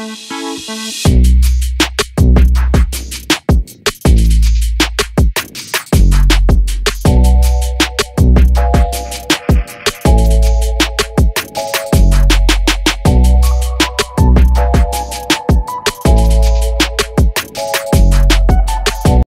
Música